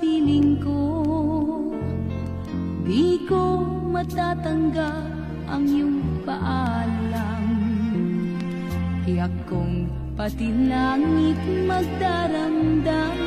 piling ko. Di ko matatanggap ang iyong paalam. Tiyak kong pati langit magdaramdam.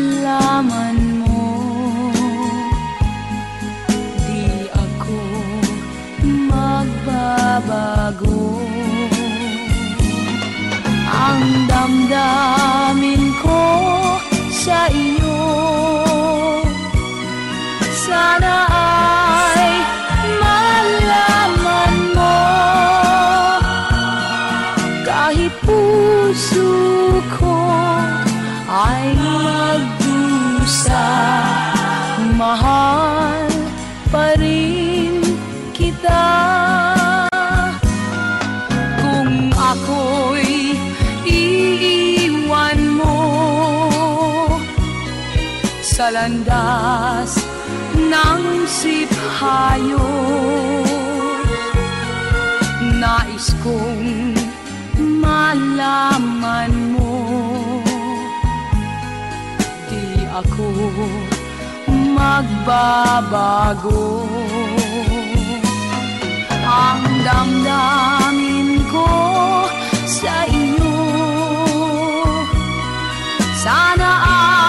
along. tayo. Nais kong malaman mo. Di ako magbabago. Ang damdamin ko sa iyo. Sana ay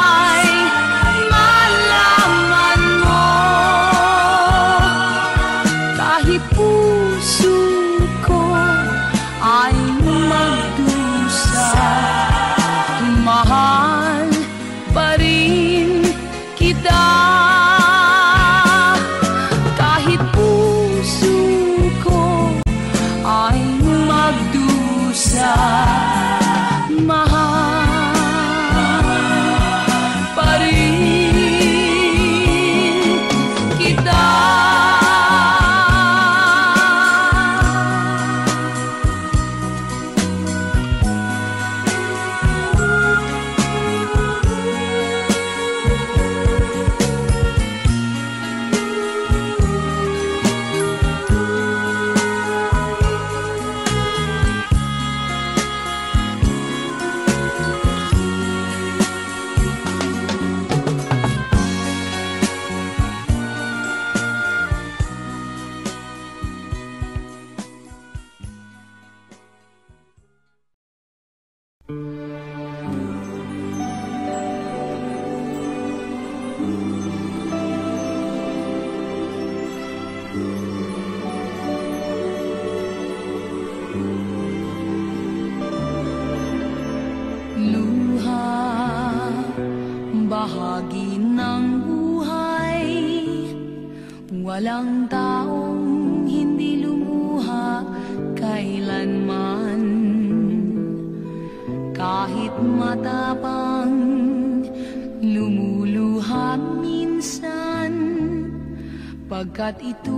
saat itu.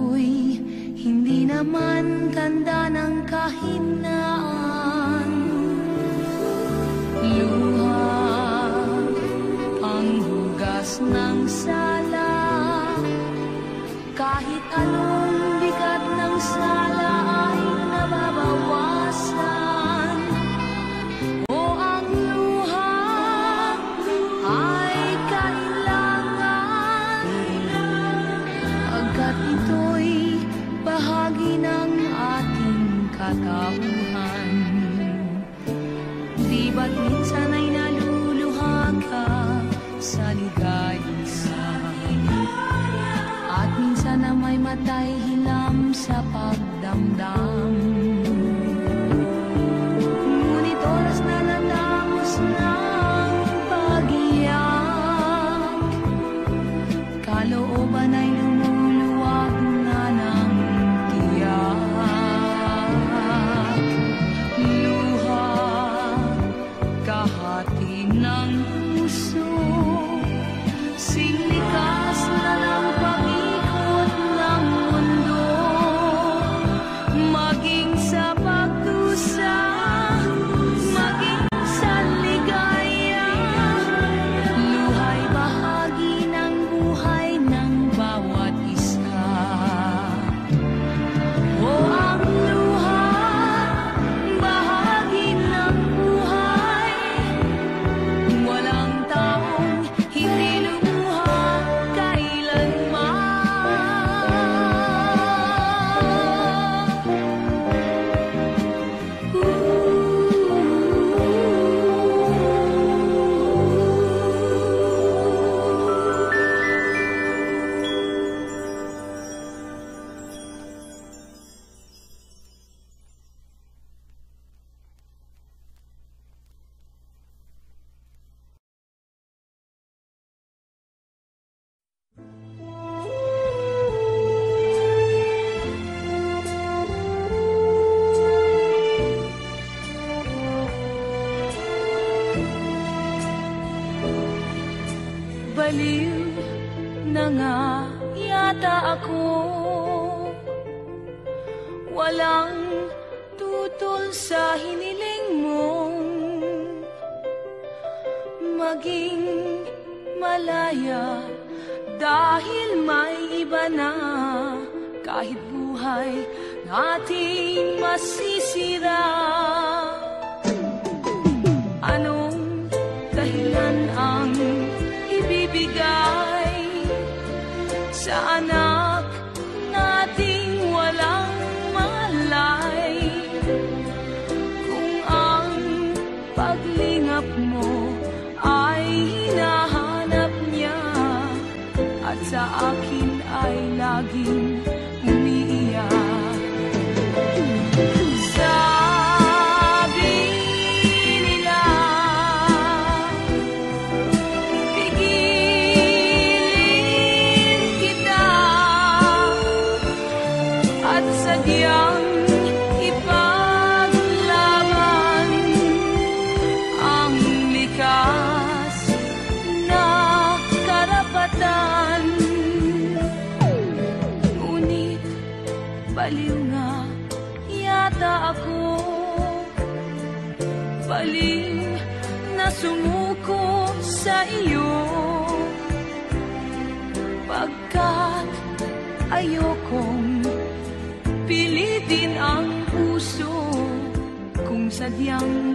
ay laging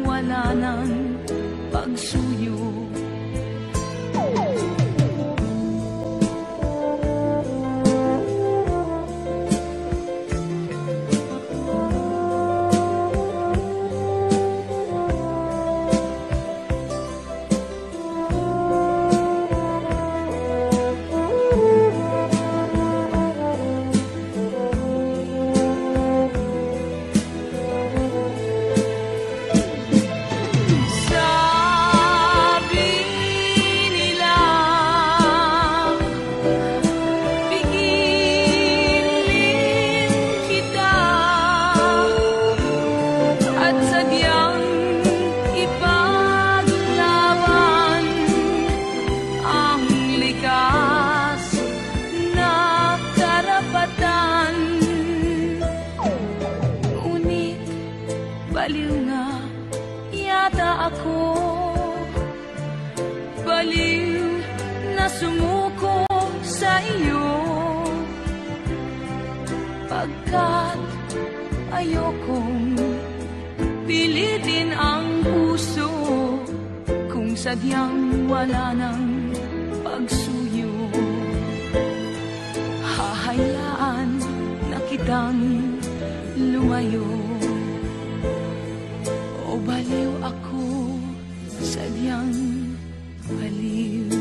我哪能？Baliw nga yata ako. Baliw na sumuko sa iyo. Pagkat ayokong pilitin ang puso Kung sadyang wala ng pagsuyo. Hahayaan na kitang lumayo. young I believe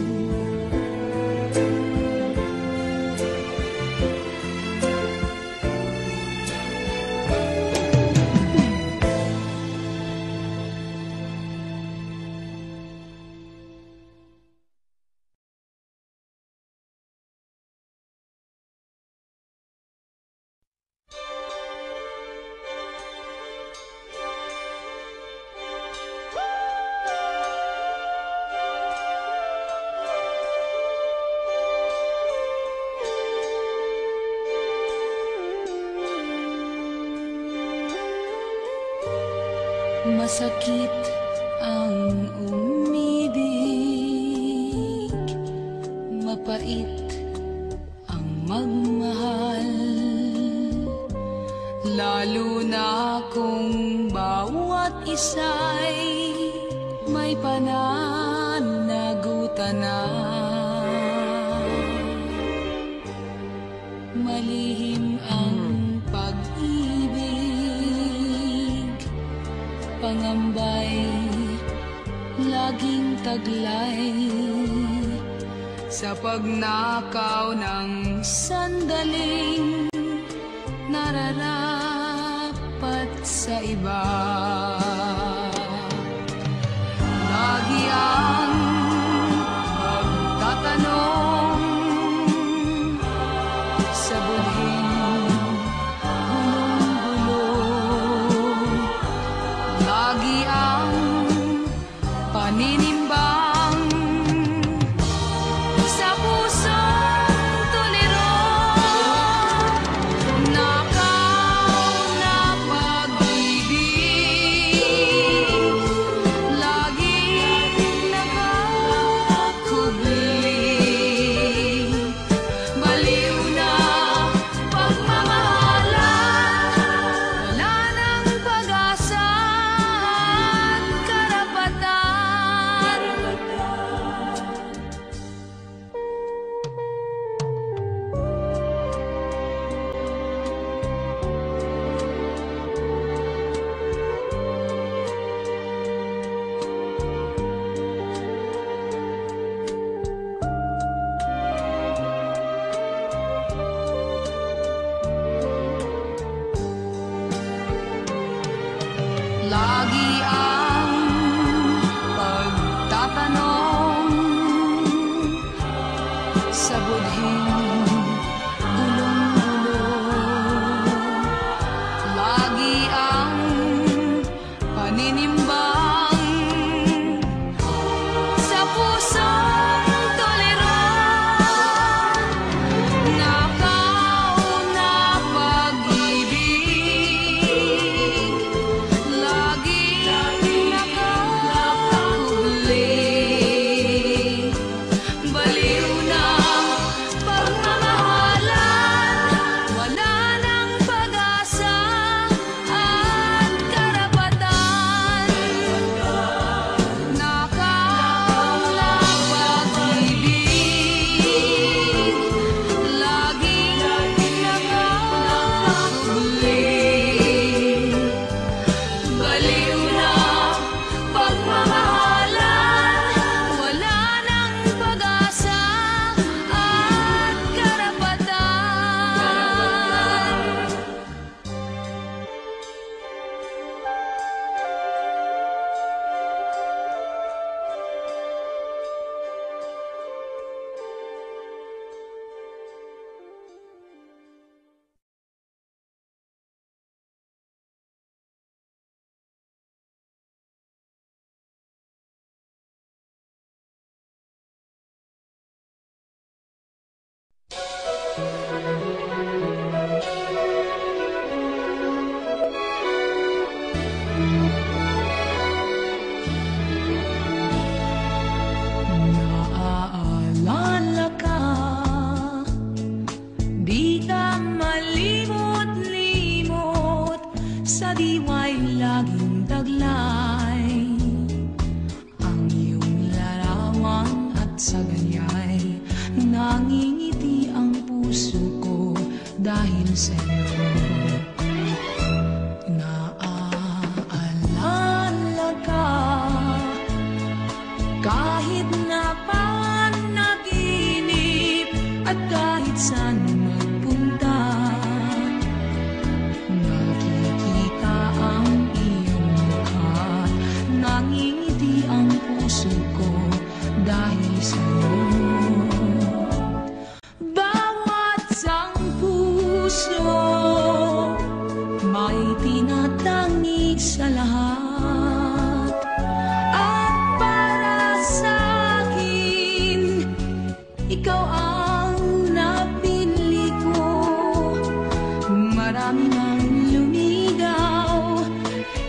Marami mang lumigaw.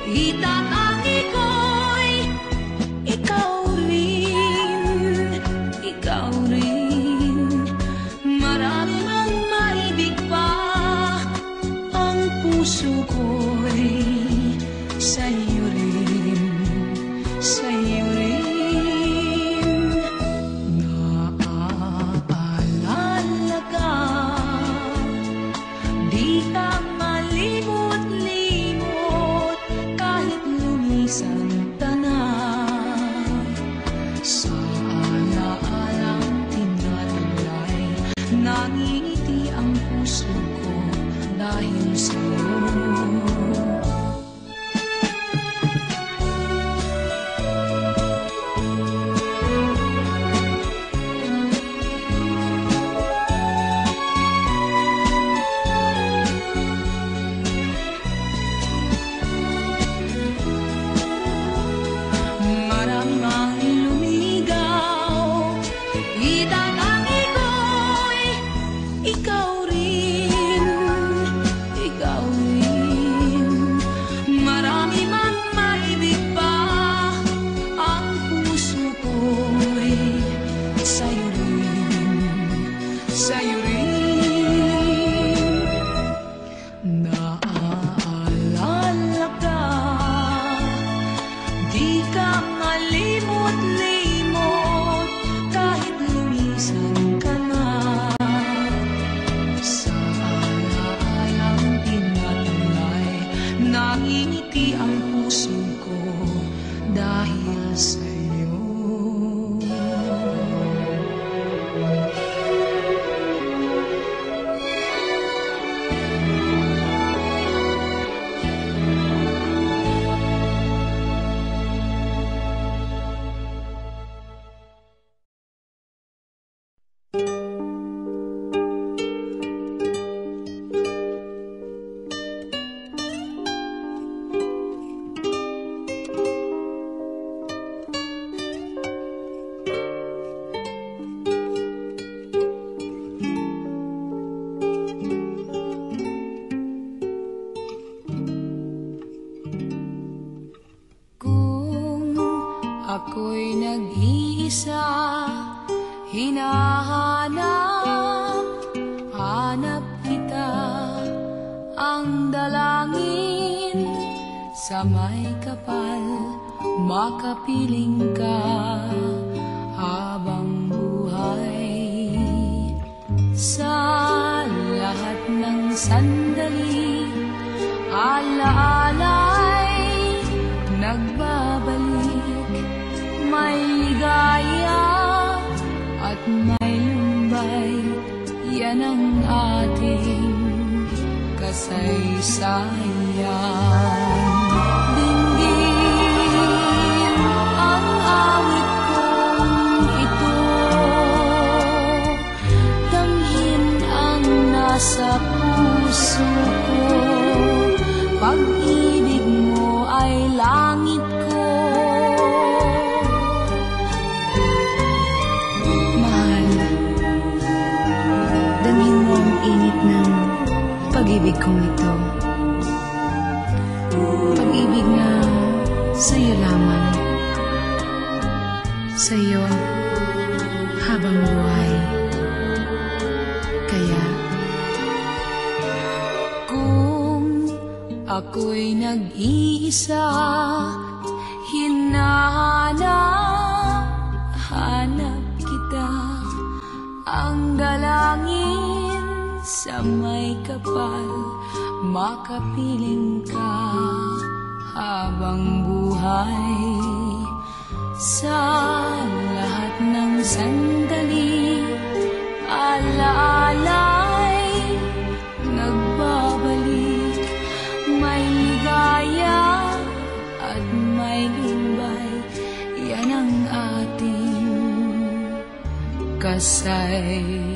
Itatangi Hinahanap kita Ang galangin sa may kapal Makapiling ka habang buhay Sa lahat ng sandali Alaala -ala. kasaysay.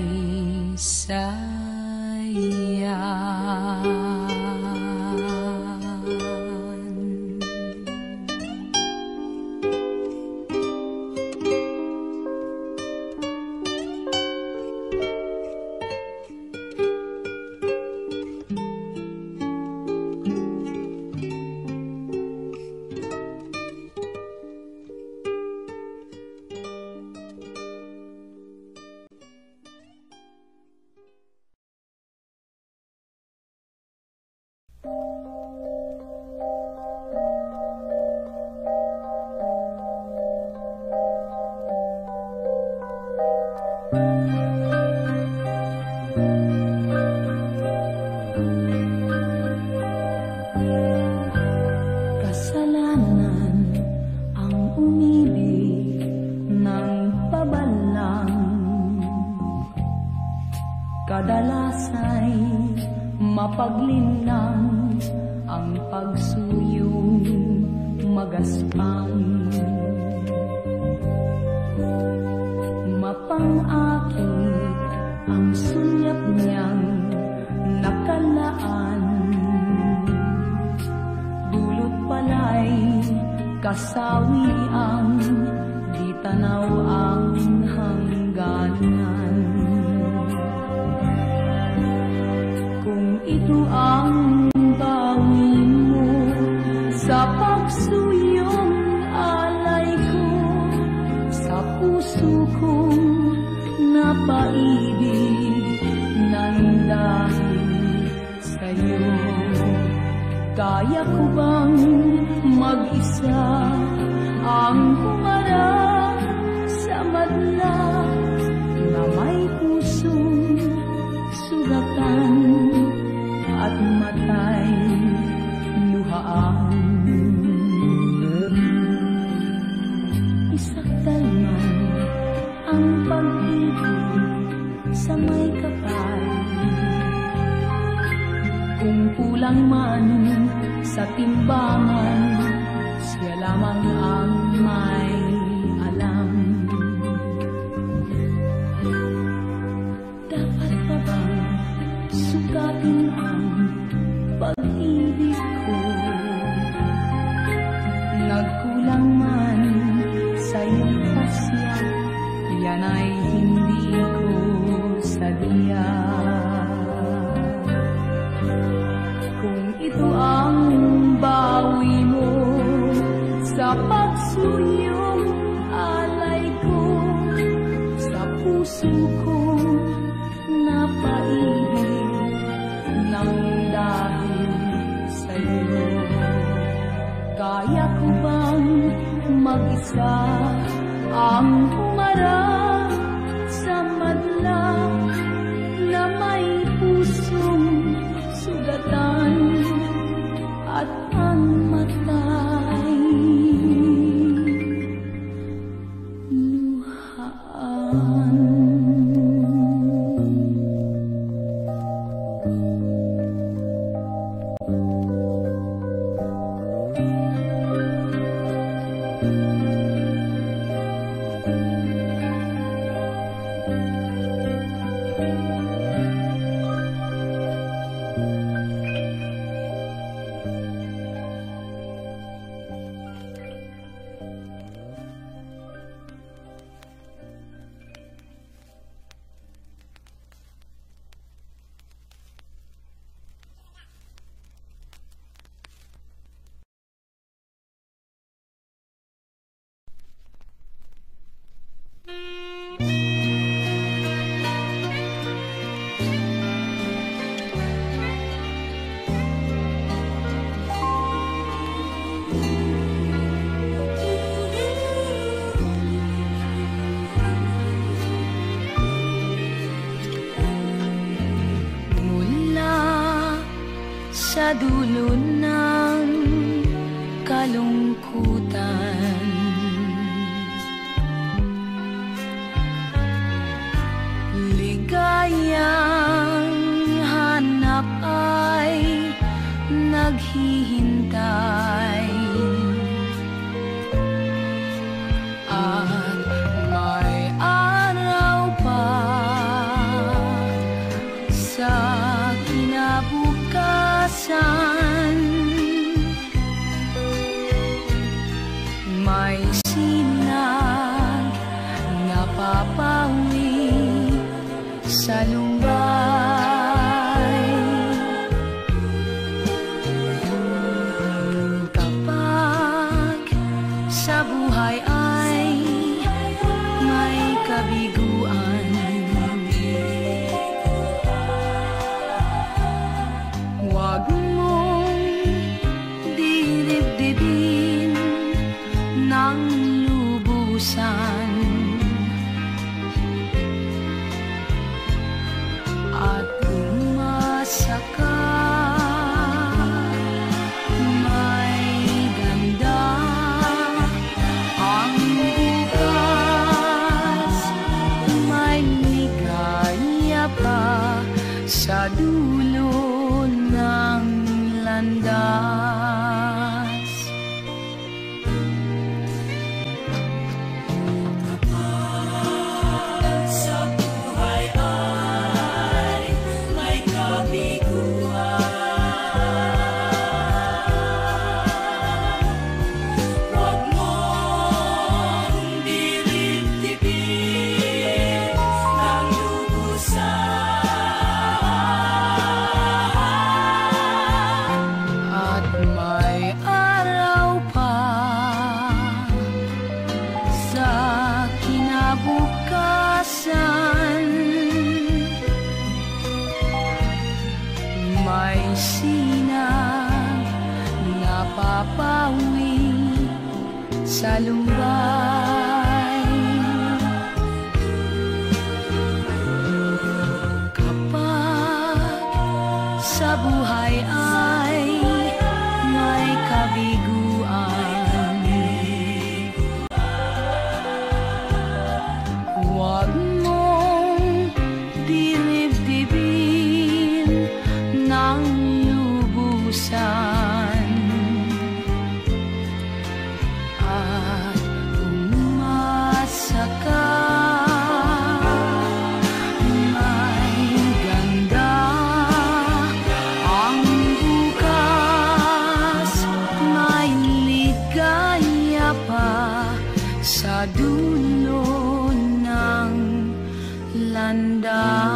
ito ang bangin mo sa pagsuyong alay ko sa puso kong napaibig ng dahil sa'yo. Kaya ko bang mag-isa? man sa timbangan. do 路不散。Pandai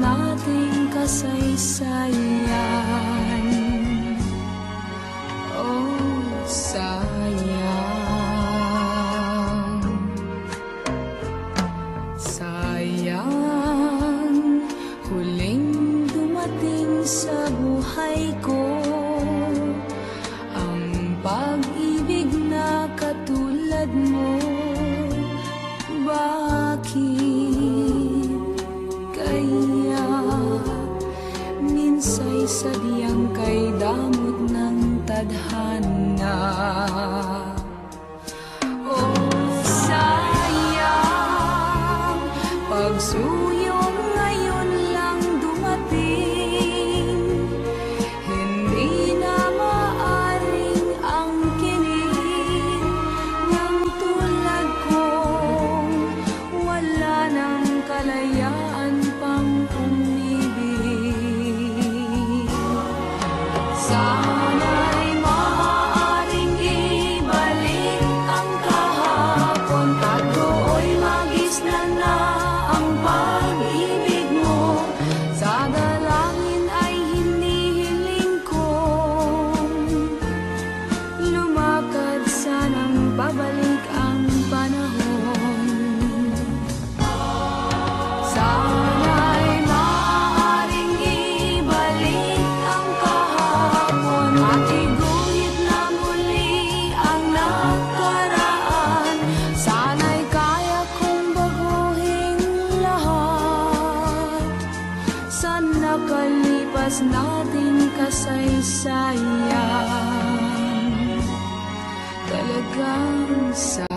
nating kasaysayan kasaysayan Talagang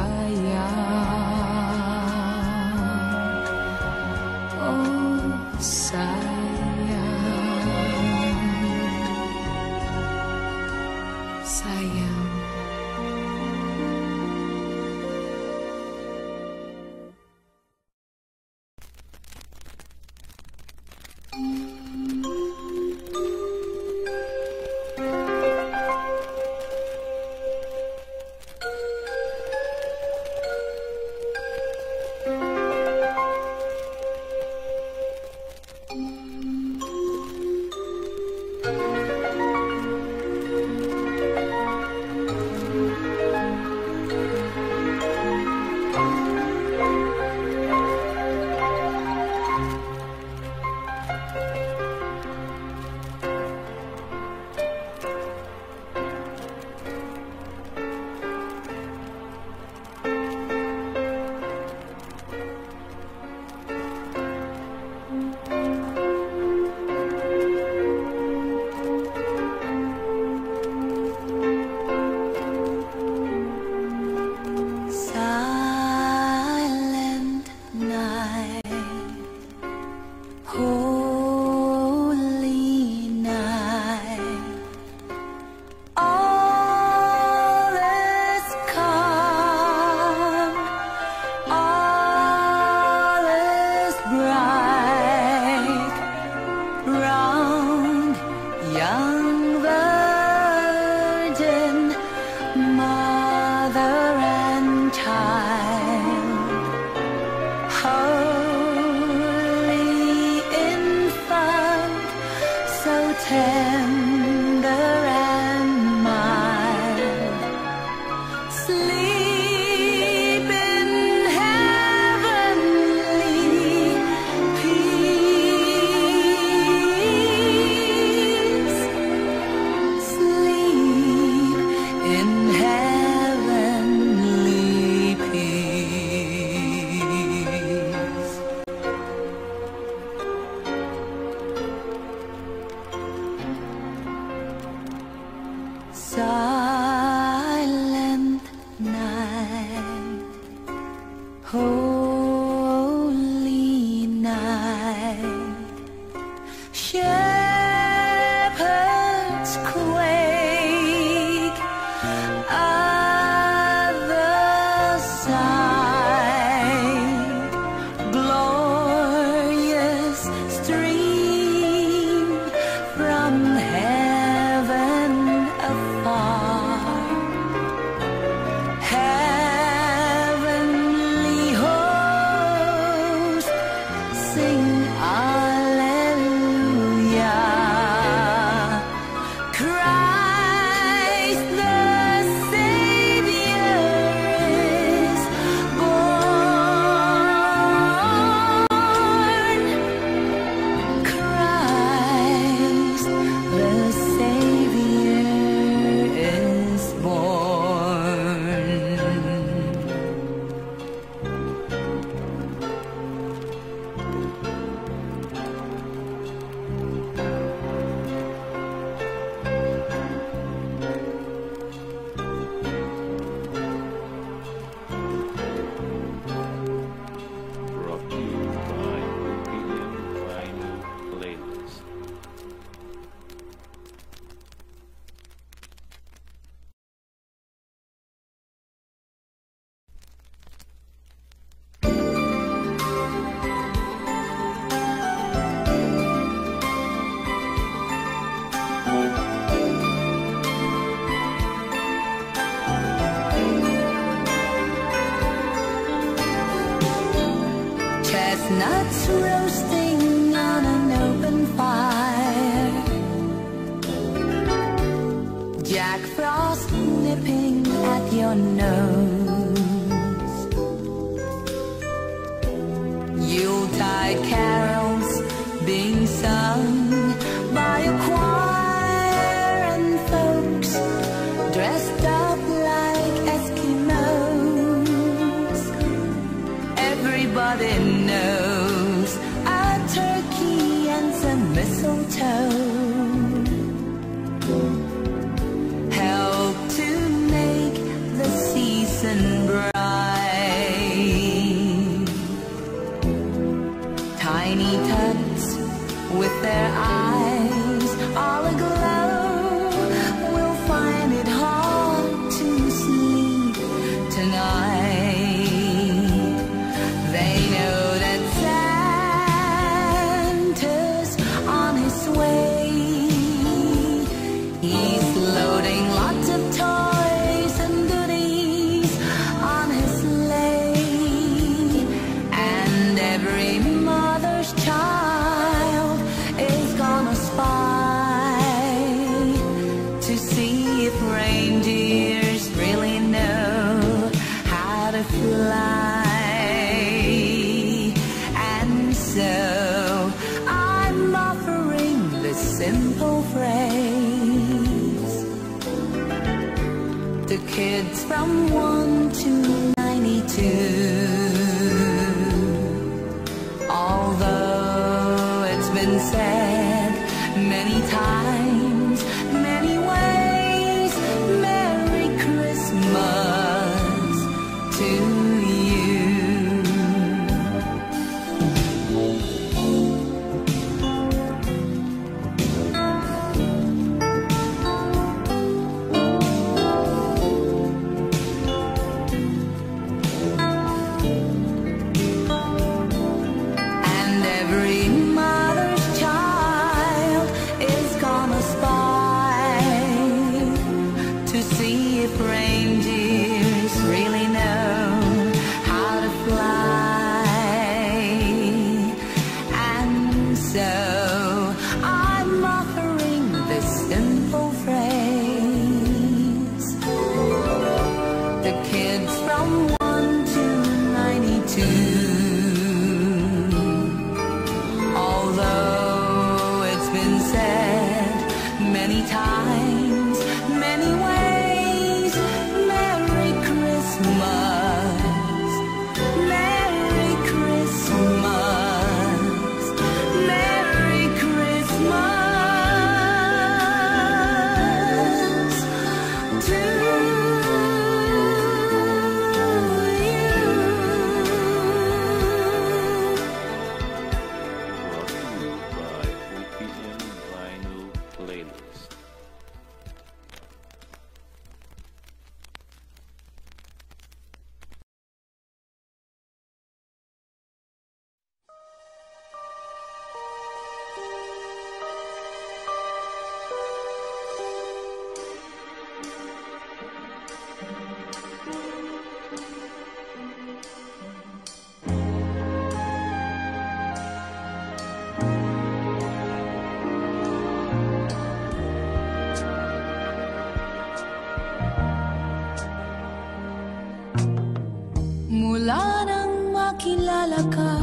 Mula nang makilala ka,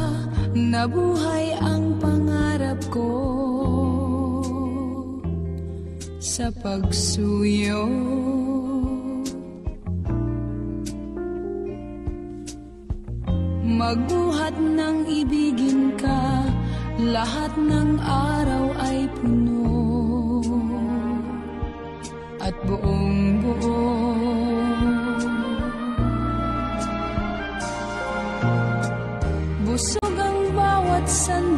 nabuhay ang pangarap ko. Sa pagsuyo Magbuhat ng ibigin ka, lahat ng araw ay puno at buong buo. 身